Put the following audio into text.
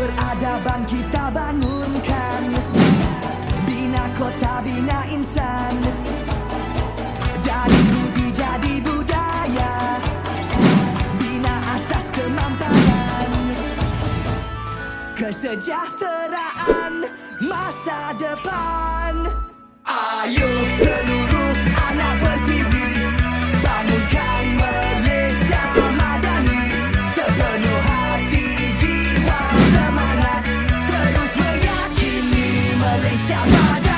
peradaban kita bangunkan. Bina kota, bina insan. Dari budi jadi budaya. Bina asas kemampanan Kesejahteraan masa depan Salvador